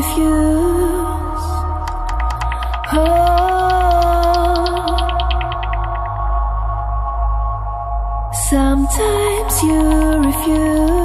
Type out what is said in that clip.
refuse. Oh. Sometimes you refuse.